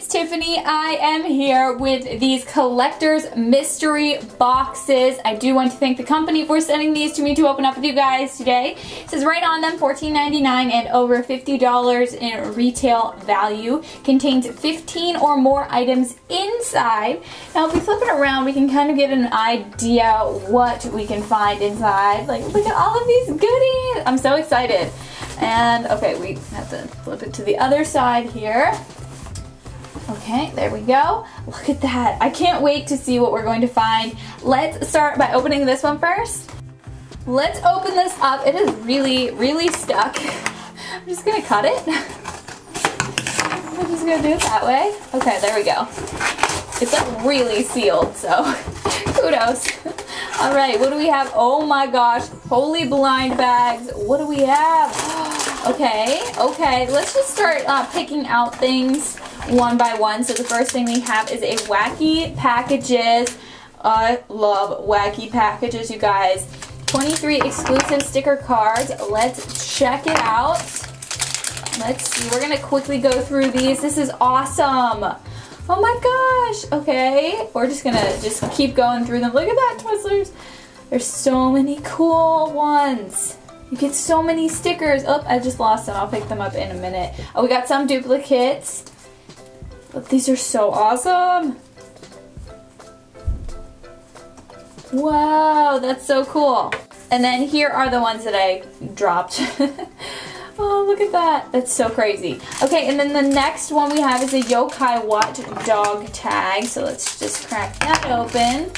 it's Tiffany. I am here with these collector's mystery boxes. I do want to thank the company for sending these to me to open up with you guys today. It says right on them $14.99 and over $50 in retail value. Contains 15 or more items inside. Now if we flip it around, we can kind of get an idea what we can find inside. Like look at all of these goodies. I'm so excited. And okay, we have to flip it to the other side here. Okay, there we go. Look at that. I can't wait to see what we're going to find. Let's start by opening this one first. Let's open this up. It is really, really stuck. I'm just gonna cut it. I'm just gonna do it that way. Okay, there we go. It's like really sealed, so kudos. All right, what do we have? Oh my gosh, holy blind bags. What do we have? okay, okay, let's just start uh, picking out things one by one. So the first thing we have is a wacky packages. I love wacky packages, you guys. 23 exclusive sticker cards. Let's check it out. Let's see. We're going to quickly go through these. This is awesome. Oh my gosh. Okay. We're just going to just keep going through them. Look at that, Twizzlers. There's so many cool ones. You get so many stickers. Oh, I just lost them. I'll pick them up in a minute. Oh, we got some duplicates. But these are so awesome. Wow, that's so cool. And then here are the ones that I dropped. oh, look at that. That's so crazy. Okay, and then the next one we have is a Yokai Watch dog tag. So let's just crack that open.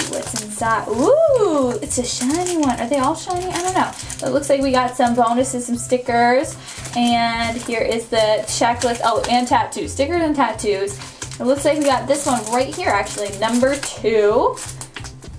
See what's inside. Ooh, it's a shiny one. Are they all shiny? I don't know. It looks like we got some bonuses, some stickers. And here is the checklist. Oh, and tattoos. Stickers and tattoos. It looks like we got this one right here, actually. Number two.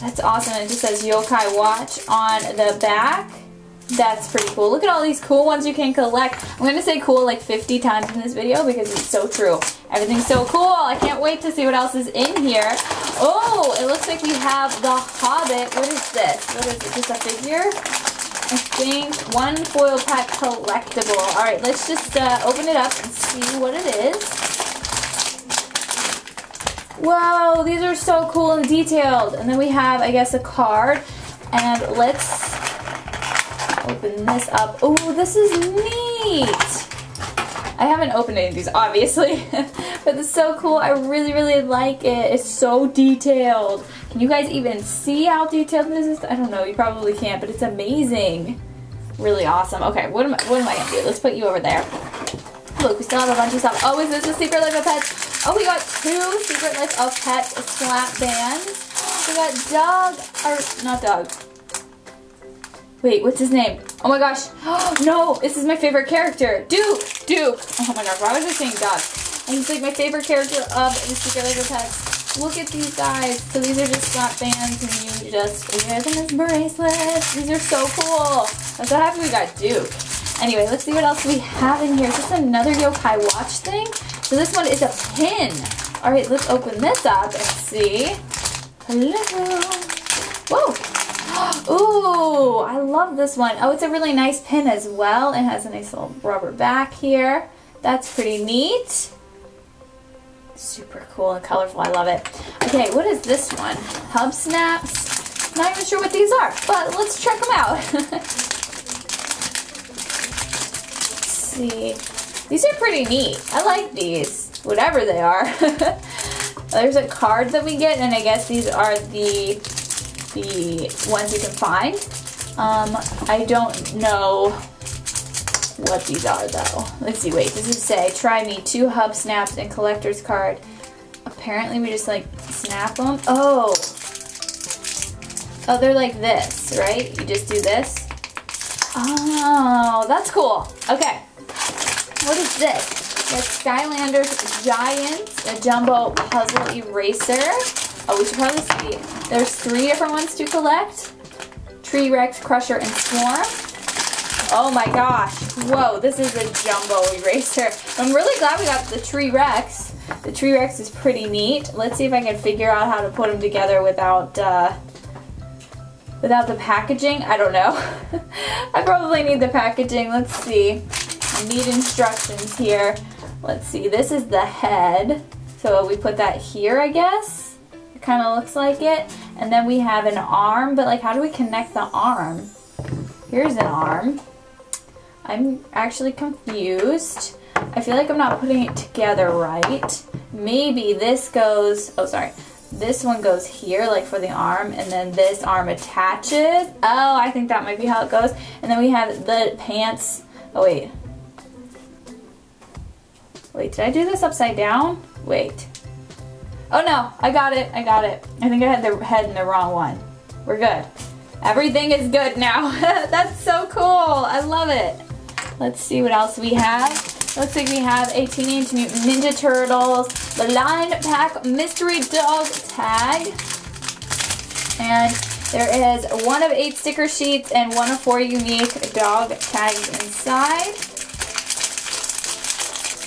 That's awesome. It just says Yokai Watch on the back. That's pretty cool. Look at all these cool ones you can collect. I'm going to say cool like 50 times in this video because it's so true. Everything's so cool. I can't wait to see what else is in here. Oh, it looks like we have The Hobbit. What is this? What is it? Just a figure? I think one foil pack collectible. All right, let's just uh, open it up and see what it is. Wow, these are so cool and detailed. And then we have, I guess, a card. And let's open this up. Oh, this is neat. I haven't opened any of these, obviously. but is so cool. I really, really like it. It's so detailed. Can you guys even see how detailed this is? I don't know, you probably can't, but it's amazing. Really awesome. Okay, what am I, what am I gonna do? Let's put you over there. Look, we still have a bunch of stuff. Oh, is this a Secret Life of Pets? Oh, we got two Secret Life of Pets slap bands. We got Doug, or not Doug. Wait, what's his name? Oh my gosh. no, this is my favorite character. Duke. Duke. Oh my gosh, why was I saying Doug? And he's like my favorite character of the Secret of Pets. Look at these guys. So these are just slap bands and you just wear them as bracelets. These are so cool. I'm so happy we got Duke. Anyway, let's see what else we have in here. Is this another yokai watch thing? So this one is a pin. All right, let's open this up and see. Hello. Whoa. Ooh, I love this one. Oh, it's a really nice pin as well. It has a nice little rubber back here. That's pretty neat. Super cool and colorful. I love it. Okay, what is this one? Hub snaps. Not even sure what these are, but let's check them out. see. These are pretty neat. I like these, whatever they are. There's a card that we get, and I guess these are the the ones you can find. Um, I don't know what these are though. Let's see, wait, does it say, try me, two hub snaps and collector's card. Apparently we just like snap them. Oh. Oh, they're like this, right? You just do this. Oh, that's cool. Okay. What is this? That's Skylanders Giant, a jumbo puzzle eraser. Oh, we should probably see. There's three different ones to collect. Tree Rex, Crusher, and Swarm. Oh my gosh. Whoa, this is a jumbo eraser. I'm really glad we got the Tree Rex. The Tree Rex is pretty neat. Let's see if I can figure out how to put them together without, uh, without the packaging. I don't know. I probably need the packaging. Let's see. Need instructions here. let's see, this is the head. So we put that here, I guess. Kind of looks like it. And then we have an arm, but like how do we connect the arm? Here's an arm. I'm actually confused. I feel like I'm not putting it together right. Maybe this goes, oh sorry, this one goes here like for the arm and then this arm attaches. Oh, I think that might be how it goes. And then we have the pants. Oh wait. Wait, did I do this upside down? Wait. Oh no, I got it, I got it. I think I had the head in the wrong one. We're good. Everything is good now. That's so cool, I love it. Let's see what else we have. Looks like we have a Teenage Mutant Ninja Turtles Blind Pack Mystery Dog Tag. And there is one of eight sticker sheets and one of four unique dog tags inside.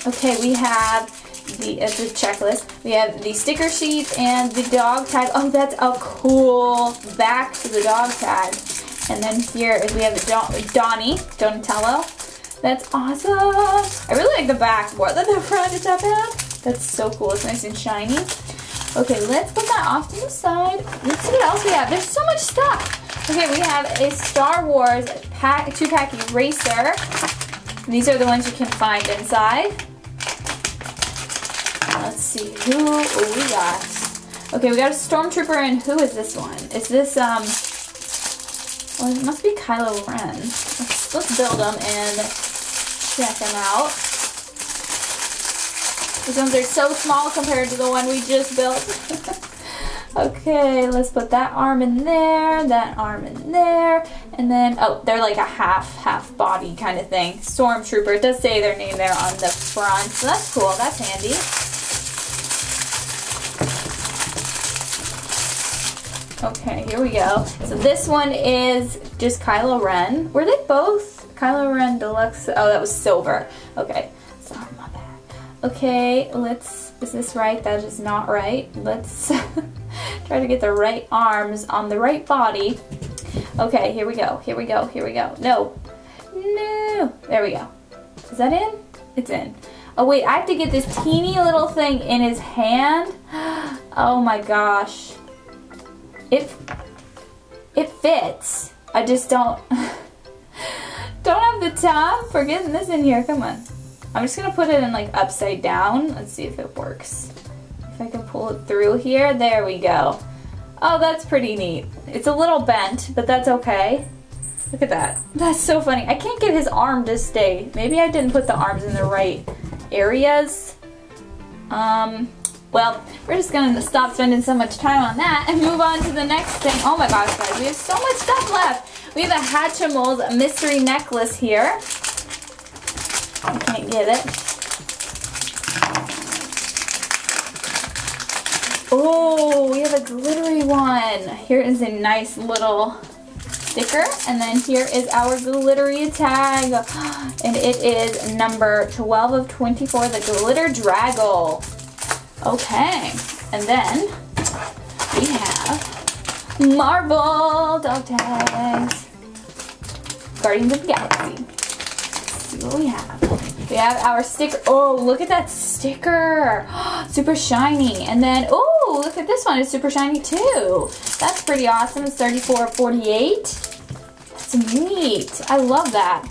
Okay, we have the uh, it's a checklist. We have the sticker sheet and the dog tag. Oh, that's a cool back to the dog tag. And then here we have Don Donnie, Donatello. That's awesome. I really like the back more than the front. Is that bad? That's so cool. It's nice and shiny. Okay, let's put that off to the side. Let's see what else we have. There's so much stuff. Okay, we have a Star Wars pack, two-pack eraser. These are the ones you can find inside. Let's see who we got. Okay, we got a Stormtrooper, and who is this one? Is this, um, well, it must be Kylo Ren. Let's, let's build them and check them out. These ones are so small compared to the one we just built. okay, let's put that arm in there, that arm in there, and then, oh, they're like a half, half body kind of thing. Stormtrooper, it does say their name there on the front, so that's cool, that's handy. Okay, here we go. So this one is just Kylo Ren. Were they both Kylo Ren Deluxe? Oh, that was silver. Okay, sorry, my bad. Okay, let's, is this right? That is not right. Let's try to get the right arms on the right body. Okay, here we go, here we go, here we go. No, no, there we go. Is that in? It's in. Oh wait, I have to get this teeny little thing in his hand. Oh my gosh. It, it fits. I just don't, don't have the time for getting this in here. Come on. I'm just gonna put it in like upside down. Let's see if it works. If I can pull it through here, there we go. Oh, that's pretty neat. It's a little bent, but that's okay. Look at that. That's so funny. I can't get his arm to stay. Maybe I didn't put the arms in the right areas. Um, well, we're just gonna stop spending so much time on that and move on to the next thing. Oh my gosh, guys, we have so much stuff left. We have a Hatchimals mystery necklace here. I can't get it. Oh, we have a glittery one. Here is a nice little sticker. And then here is our glittery tag. And it is number 12 of 24, the Glitter Draggle. Okay. And then we have Marvel dog tags. Guardians of the Galaxy. Let's see what we have. We have our sticker. Oh, look at that sticker. super shiny. And then, oh, look at this one. It's super shiny too. That's pretty awesome. It's 34.48. That's neat. I love that.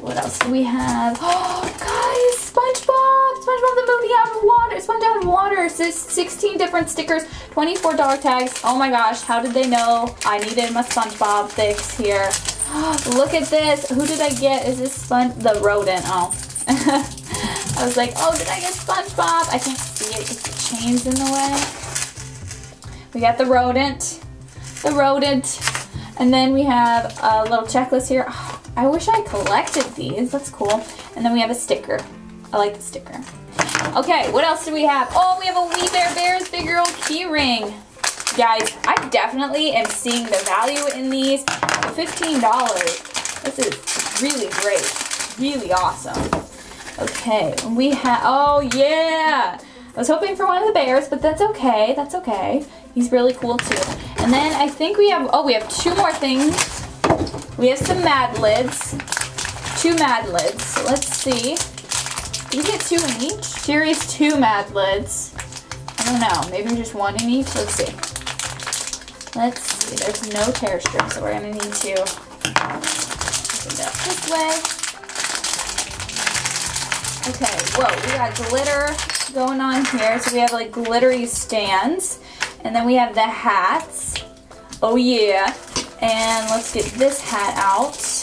What else do we have? Oh, guys, SpongeBob! SpongeBob the movie out of water. Sponge out of water. 16 different stickers, 24 dollar tags. Oh my gosh, how did they know I needed my SpongeBob fix here? Look at this. Who did I get? Is this Sponge? The rodent. Oh. I was like, oh, did I get SpongeBob? I can't see it because the chain's in the way. We got the rodent. The rodent. And then we have a little checklist here. Oh, I wish I collected these. That's cool. And then we have a sticker. I like the sticker. Okay, what else do we have? Oh, we have a We Bare Bears Big Girl key ring. Guys, I definitely am seeing the value in these. $15. This is really great. Really awesome. Okay, we have, oh yeah. I was hoping for one of the bears, but that's okay. That's okay. He's really cool too. And then I think we have, oh, we have two more things. We have some Mad Lids. Two Mad Lids. So let's see you get two in each? Series two Mad Lids. I don't know, maybe just one in each? Let's see. Let's see, there's no tear strips, so we're gonna need to open this way. Okay, whoa, we got glitter going on here. So we have like glittery stands. And then we have the hats. Oh yeah. And let's get this hat out.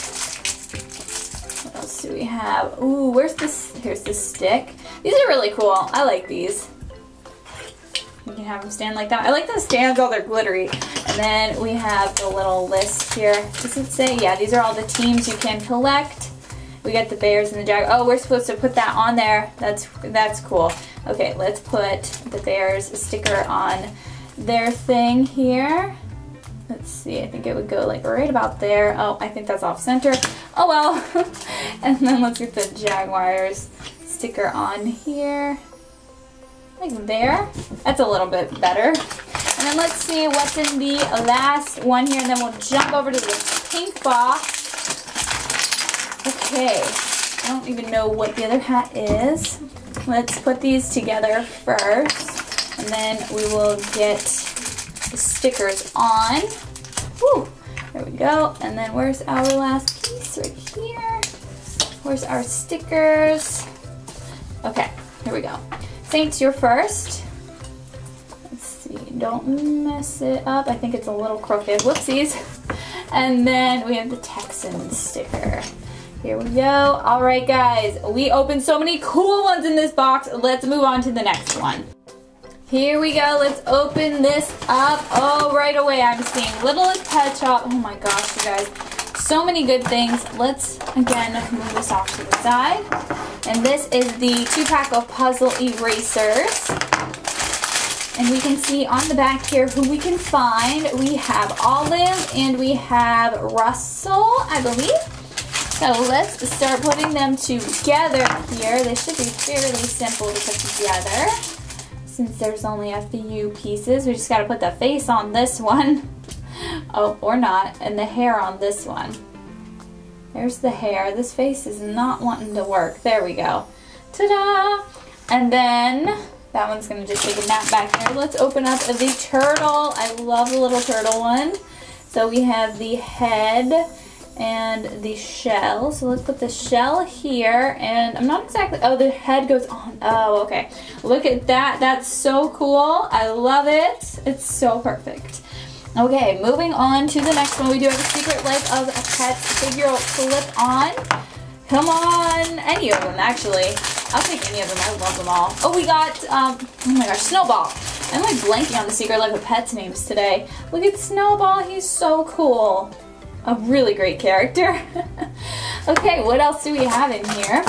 Do we have? Ooh, where's this? Here's the stick. These are really cool. I like these. You can have them stand like that. I like the stands, all they're glittery. And then we have the little list here. Does it say? Yeah, these are all the teams you can collect. We got the Bears and the Jag. Oh, we're supposed to put that on there. That's that's cool. Okay, let's put the Bears sticker on their thing here. Let's see, I think it would go like right about there. Oh, I think that's off center. Oh well. and then let's get the Jaguars sticker on here. Like there. That's a little bit better. And then let's see what's in the last one here, and then we'll jump over to the pink box. Okay, I don't even know what the other hat is. Let's put these together first, and then we will get the stickers on. Woo! There we go. And then where's our last piece? Right here. Where's our stickers? Okay, here we go. Saints, you're first. Let's see, don't mess it up. I think it's a little crooked. Whoopsies. And then we have the Texans sticker. Here we go. All right, guys. We opened so many cool ones in this box. Let's move on to the next one. Here we go. Let's open this up. Oh, right away I'm seeing Littlest Pet Shop. Oh my gosh, you guys. So many good things. Let's, again, move this off to the side. And this is the two-pack of puzzle erasers. And we can see on the back here who we can find. We have Olive and we have Russell, I believe. So let's start putting them together here. They should be fairly simple to put together. Since there's only a few pieces, we just gotta put the face on this one. Oh, or not, and the hair on this one. There's the hair. This face is not wanting to work. There we go. Ta-da! And then that one's gonna just take a nap back there. Let's open up the turtle. I love the little turtle one. So we have the head and the shell. So let's put the shell here and I'm not exactly, oh the head goes on. Oh okay. Look at that. That's so cool. I love it. It's so perfect. Okay, moving on to the next one. We do have a Secret Life of Pets figure flip on. Come on. Any of them actually. I'll take any of them. I love them all. Oh, we got, um, oh my gosh, Snowball. I'm like blanking on the Secret Life of Pets names today. Look at Snowball. He's so cool a really great character. okay, what else do we have in here?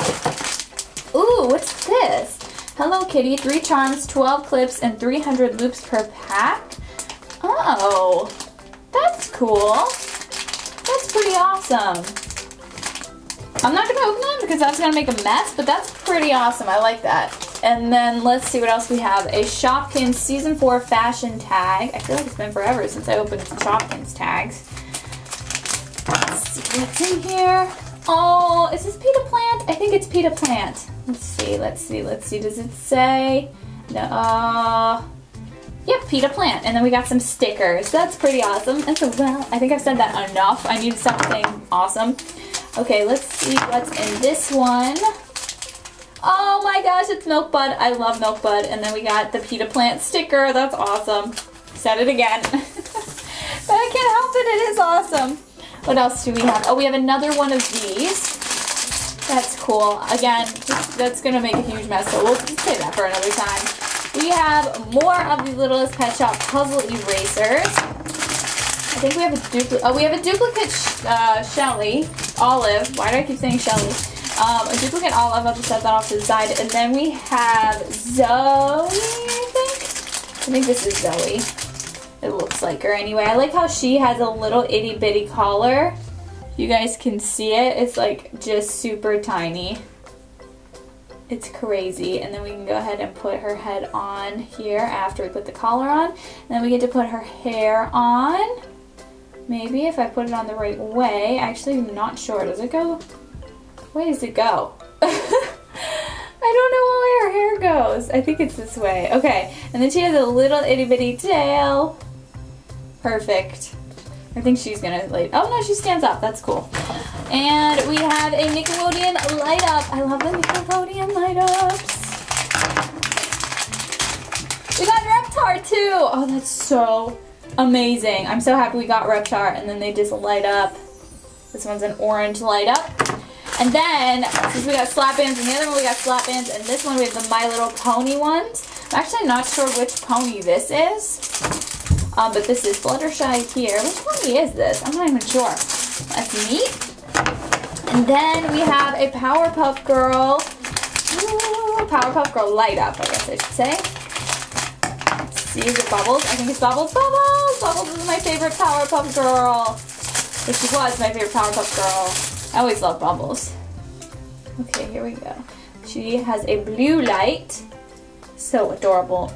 Ooh, what's this? Hello Kitty, 3 charms, 12 clips, and 300 loops per pack. Oh, that's cool. That's pretty awesome. I'm not to open them because that's to make a mess, but that's pretty awesome. I like that. And then let's see what else we have. A Shopkins Season 4 fashion tag. I feel like it's been forever since I opened Shopkins tags. See what's in here. Oh, is this Peta Plant? I think it's Peta Plant. Let's see, let's see, let's see. Does it say? No, uh, yep, Peta Plant. And then we got some stickers. That's pretty awesome. And so, well, I think I've said that enough. I need something awesome. Okay, let's see what's in this one. Oh my gosh, it's Milk Bud. I love Milk Bud. And then we got the Peta Plant sticker. That's awesome. Said it again. but I can't help it. It is awesome. What else do we have? Oh, we have another one of these. That's cool. Again, that's going to make a huge mess, so we'll say that for another time. We have more of the Littlest Pet Shop puzzle erasers. I think we have a duplicate. Oh, we have a duplicate uh, Shelly, Olive. Why do I keep saying Shelly? Um, a duplicate Olive. I'll just set that off to the side. And then we have Zoe, I think. I think this is Zoe. It looks like her anyway. I like how she has a little itty bitty collar. You guys can see it. It's like just super tiny. It's crazy. And then we can go ahead and put her head on here after we put the collar on. And then we get to put her hair on. Maybe if I put it on the right way. Actually, I'm not sure. Does it go? Where does it go? I don't know where her hair goes. I think it's this way. Okay, and then she has a little itty bitty tail. Perfect. I think she's gonna lay. Oh no, she stands up. That's cool. And we have a Nickelodeon light up. I love the Nickelodeon light ups. We got Reptar too. Oh, that's so amazing. I'm so happy we got Reptar and then they just light up. This one's an orange light up. And then, since we got slap bands and the other one we got slap bands and this one we have the My Little Pony ones. I'm actually not sure which pony this is. Um, but this is Fluttershy here. Which pony is this? I'm not even sure. That's neat. And then we have a Powerpuff Girl. Ooh, Powerpuff Girl light up, I guess I should say. See, is it Bubbles? I think it's Bubbles. Bubbles! Bubbles is my favorite Powerpuff Girl. If she was my favorite Powerpuff Girl. I always love Bubbles. Okay, here we go. She has a blue light. So adorable.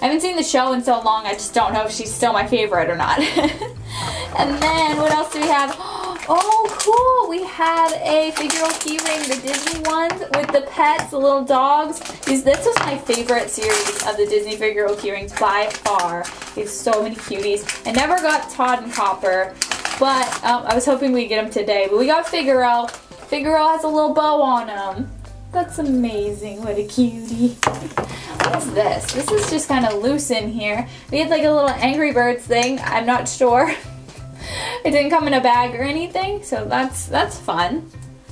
I haven't seen the show in so long, I just don't know if she's still my favorite or not. and then, what else do we have? Oh, cool. We have a Figural keyring, the Disney ones with the pets, the little dogs. These, this was my favorite series of the Disney Figural keyrings by far. They have so many cuties. I never got Tod and Copper, but um, I was hoping we'd get them today. But we got Figaro. Figaro has a little bow on him. That's amazing. What a cutie. What is this? This is just kind of loose in here. We had like a little Angry Birds thing. I'm not sure. it didn't come in a bag or anything, so that's that's fun.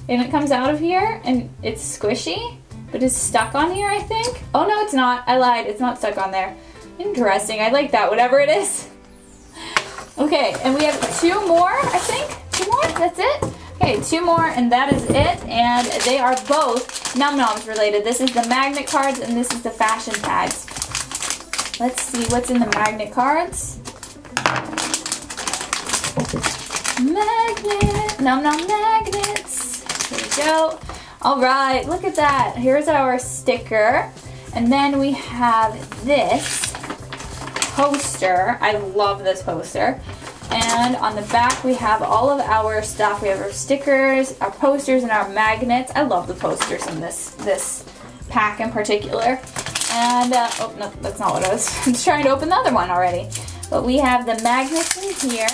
And it comes out of here, and it's squishy, but it's stuck on here, I think. Oh no, it's not. I lied. It's not stuck on there. Interesting. I like that, whatever it is. Okay, and we have two more, I think. Two more? That's it? Okay, two more, and that is it. And they are both Num Noms related. This is the magnet cards, and this is the fashion tags. Let's see what's in the magnet cards. Magnet, num num magnets. Here we go. All right, look at that. Here's our sticker. And then we have this poster. I love this poster. And on the back we have all of our stuff. We have our stickers, our posters, and our magnets. I love the posters in this, this pack in particular. And, uh, oh, no, that's not what I was, I was trying to open the other one already. But we have the magnets in here.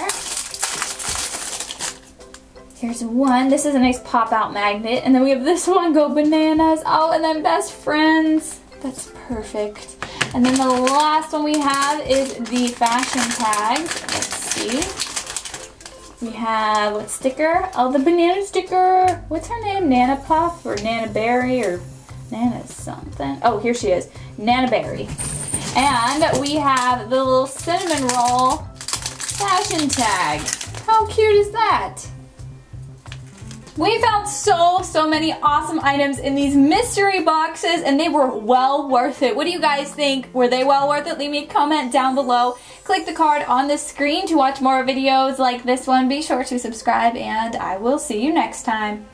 Here's one. This is a nice pop-out magnet. And then we have this one, Go Bananas. Oh, and then Best Friends. That's perfect. And then the last one we have is the fashion tag. We have, what sticker? Oh, the banana sticker. What's her name? Nana Puff or Nana Berry or Nana something. Oh, here she is. Nana Berry. And we have the little cinnamon roll fashion tag. How cute is that? We found so, so many awesome items in these mystery boxes and they were well worth it. What do you guys think? Were they well worth it? Leave me a comment down below. Click the card on the screen to watch more videos like this one. Be sure to subscribe and I will see you next time.